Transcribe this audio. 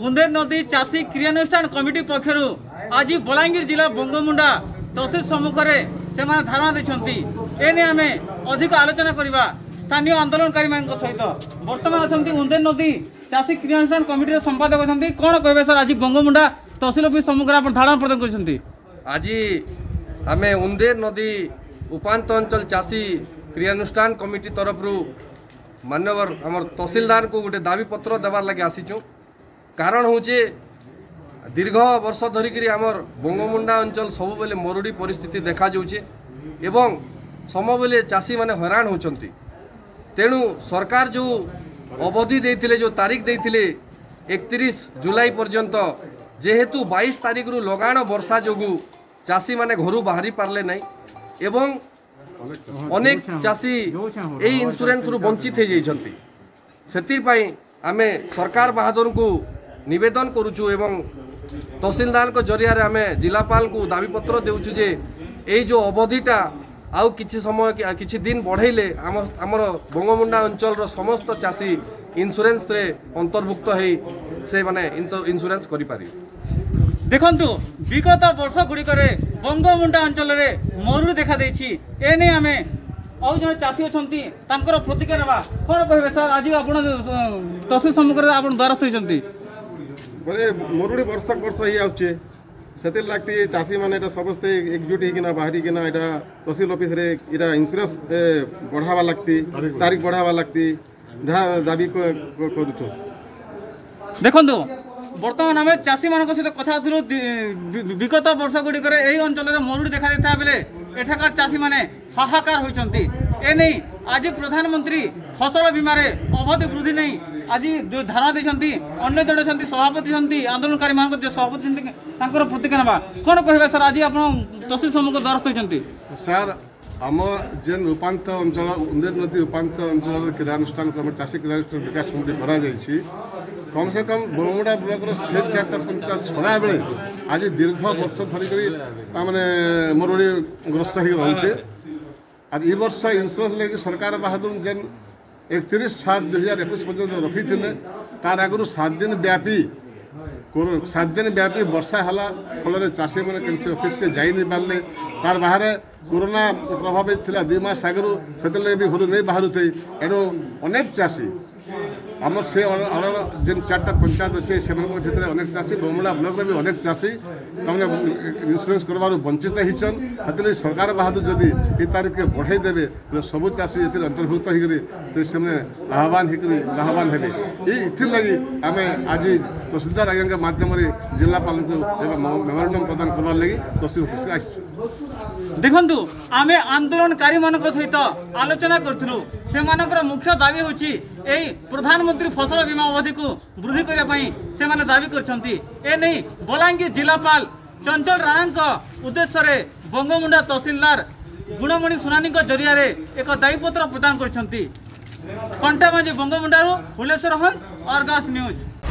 ବୁନ୍ଦେର ନଦୀ ଚାଷୀ କ୍ରିୟାନୁଷ୍ଠାନ କମିଟି ପକ୍ଷରୁ ଆଜି ବଲାଙ୍ଗୀର ଜିଲ୍ଲା ବଙ୍ଗମୁଣ୍ଡା ତହସିଲ ସମ୍ମୁଖରେ ସେମାନେ ଧାରଣା ଦେଇଛନ୍ତି ଏନେଇ ଆମେ ଅଧିକ ଆଲୋଚନା କରିବା ସ୍ଥାନୀୟ ଆନ୍ଦୋଳନକାରୀମାନଙ୍କ ସହିତ ବର୍ତ୍ତମାନ ଅଛନ୍ତି ଉନ୍ଦେର ନଦୀ ଚାଷୀ କ୍ରିୟାନୁଷ୍ଠାନ କମିଟିର ସମ୍ପାଦକ ଅଛନ୍ତି କ'ଣ କହିବେ ସାର୍ ଆଜି ବଙ୍ଗମୁଣ୍ଡା ତହସିଲ ଅଫିସ୍ ସମ୍ମୁଖରେ ଆପଣ ଧାରଣା ପ୍ରଦାନ କରିଛନ୍ତି ଆଜି ଆମେ ଉନ୍ଦେର ନଦୀ ଉପାନ୍ତ ଅଞ୍ଚଳ ଚାଷୀ କ୍ରିୟାନୁଷ୍ଠାନ କମିଟି ତରଫରୁ ମାନ୍ୟବର ଆମର ତହସିଲଦାରଙ୍କୁ ଗୋଟେ ଦାବିପତ୍ର ଦେବାର ଲାଗି ଆସିଛୁ কারণ হচ্ছে দীর্ঘ বর্ষ ধরিকি আমার বঙ্গমুন্ডা অঞ্চল সবুলে মরুড়ি পরিস্থিতি দেখা যাচ্ছে এবং সমবেলে চাষী মানে হইরাণ হচ্ছেন তেণু সরকার যে অবধি দিয়ে যে তারিখ দিয়ে একত্রিশ জুলাই পর্যন্ত যেহেতু বাইশ তারিখর লগাণ বর্ষা যোগু চাষী মানে ঘর বাহারি পারলে নাই এবং অনেক চাষী এই ইন্সুরান্স বঞ্চিত হয়ে যাই সেপাই আমি সরকার বাহাদুর নিবেদন করুছু এবং তহসিলদারଙ୍କ জরিয়ারে আমি জেলাপাল দাবিপত্র দেছু যে এই যে অবধিটা আউ কিছু সময় কিছু দিন বড়াইলে আমার বঙ্গমুন্ডা অঞ্চলর সমস্ত চাষী ইন্সুরেন্সরে অন্তর্ভুক্ত হয়ে সে মানে ইন্সুরেন্স করে পারি দেখুন বিগত বর্ষ গুড়িকরে বঙ্গমুন্ডা অঞ্চলের মরু দেখা দিয়েছি এ নিয়ে আমি আউ জন চাষী অনেক ତାଙ୍କର ପ୍ରତିକ୍ରିୟା ନେବା କ'ଣ କହିବେ ସାର୍ ଆଜି ଆପଣ ତହସିଲ ସମ୍ମୁଖରେ ଆପଣ ଦ୍ୱାରସ୍ଥ ହୋଇଛନ୍ତି ବୋଲେ ମରୁଡ଼ି ବର୍ଷକ ବର୍ଷ ହେଇଯାଉଛେ ସେଥିର୍ ଲାଗି ଚାଷୀମାନେ ଏଇଟା ସମସ୍ତେ ଏକଜୁଟ୍ ହେଇକିନା ବାହାରିକିନା ଏଇଟା ତହସିଲ ଅଫିସରେ ଏଇଟା ଇନ୍ସୁରାନ୍ସ ବଢ଼ାବା ଲାଗତି ତାରିଖ ବଢ଼ାବା ଲାଗତି ଯାହା ଦାବି କରୁଛୁ ଦେଖନ୍ତୁ ବର୍ତ୍ତମାନ ଆମେ ଚାଷୀମାନଙ୍କ ସହିତ କଥା ହେଉଥିଲୁ ବିଗତ ବର୍ଷଗୁଡ଼ିକରେ ଏହି ଅଞ୍ଚଳରେ ମରୁଡ଼ି ଦେଖାଯାଇଥିବା ବେଳେ ଏଠାକାର ଚାଷୀମାନେ ହାହାକାର ହୋଇଛନ୍ତି ଏନେଇ ଆଜି ପ୍ରଧାନମନ୍ତ୍ରୀ ଫସଲ ବୀମାରେ ଅବଧି ବୃଦ୍ଧି ନେଇ আজি ଯେଉଁ ଧାରା ଦେଇଛନ୍ତି ଅନ୍ୟ ଦଳ ଅଛନ୍ତି ସଭାପତି ଅଛନ୍ତି ଆନ୍ଦୋଳନକାରୀ ମାନଙ୍କ ଯେଉଁ ସଭାପତି ଅଛନ୍ତି ତାଙ୍କର ପ୍ରତିକ୍ରିୟା ନେବା କ'ଣ କହିବେ ସାର୍ ଆଜି ଆପଣ ତହସିଲ ସମୂହ ଦ୍ୱାରସ୍ଥ ହୋଇଛନ୍ତି ସାର୍ ଆମ ଯେନ୍ ରୂପାନ୍ତ ଅଞ୍ଚଳ ଉନ୍ଦେର ନଦୀ ରୂପାନ୍ତ ଅଞ୍ଚଳର କ୍ରୀଡ଼ାନୁଷ୍ଠାନ ଆମର ଚାଷୀ କ୍ରୀଡ଼ାନୁଷ୍ଠାନ ବିକାଶ କମିଟି କରାଯାଇଛି কমসে কম বরমুড়া ব্লকর সেট চারটা পঞ্চায়েত সদাবেলে আজ দীর্ঘ বর্ষ ধরিক তামানে মরুড়ি গ্রস্ত হয়ে রয়েছে আর এই বর্ষ ইন্সুরান্স লাগি সরকার বাহাদুর যেন একত্রিশ সাত দুই হাজার একুশ পর্যন্ত রখিলে তার আগর সাত দিন ব্যাপী সাত দিন ব্যাপী বর্ষা হলা ফলরে চাষী মানে কিছু অফিসকে যাই নাই পারলে তার বাহারে করোনা প্রভাবিত লা দুই মাস আগর সেতলে বি ঘর নেই বাহুতে এণু অনেক চাষী ଆମର ସେ ଆମର ଯେନ୍ ଚାରିଟା ପଞ୍ଚାୟତ ଅଛେ ସେମାନଙ୍କ ଭିତରେ ଅନେକ ଚାଷୀ ବମୁଡ଼ା ବ୍ଲକରେ ବି ଅନେକ ଚାଷୀ ତାମାନେ ଇନ୍ସୁରାନ୍ସ କରିବାରୁ ବଞ୍ଚିତ ହେଇଛନ୍ ସେଥିଲାଗି ସରକାର ବାହାଦୁର ଯଦି ଏ ତାରିଖରେ ବଢ଼େଇ ଦେବେ ବୋଲେ ସବୁ ଚାଷୀ ଏଥିରେ ଅନ୍ତର୍ଭୁକ୍ତ ହେଇକରି ସେମାନେ ଲାଭବାନ ହେଇକରି ଲାଭବାନ ହେବେ ଏଇ ଏଥିର୍ଲାଗି ଆମେ ଆଜି ତହସିଲଦାର ଆଜ୍ଞାଙ୍କ ମାଧ୍ୟମରେ ଜିଲ୍ଲାପାଳଙ୍କୁ ମେମୋରାଣ୍ଡମ୍ ପ୍ରଦାନ କରିବାର ଲାଗି ତହସିଲ ଅଫିସକୁ ଆସିଛୁ ଦେଖନ୍ତୁ ଆମେ ଆନ୍ଦୋଳନକାରୀମାନଙ୍କ ସହିତ ଆଲୋଚନା କରିଥିଲୁ ସେମାନଙ୍କର ମୁଖ୍ୟ ଦାବି ହେଉଛି ଏହି ପ୍ରଧାନମନ୍ତ୍ରୀ ଫସଲ ବୀମା ଅବଧିକୁ ବୃଦ୍ଧି କରିବା ପାଇଁ ସେମାନେ ଦାବି କରିଛନ୍ତି ଏନେଇ ବଲାଙ୍ଗୀର ଜିଲ୍ଲାପାଳ ଚଞ୍ଚଳ ରାଣାଙ୍କ ଉଦ୍ଦେଶ୍ୟରେ ବଙ୍ଗମୁଣ୍ଡା ତହସିଲଦାର ଗୁଣମଣି ସୁନାନୀଙ୍କ ଜରିଆରେ ଏକ ଦାୟୀପତ୍ର ପ୍ରଦାନ କରିଛନ୍ତି କଣ୍ଟାମାଝି ବଙ୍ଗମୁଣ୍ଡାରୁ ଭୁବନେଶ୍ୱର ହଂସ ଅର୍ଗାସ ନ୍ୟୁଜ୍